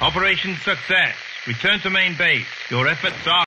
Operation success. Return to main base. Your efforts are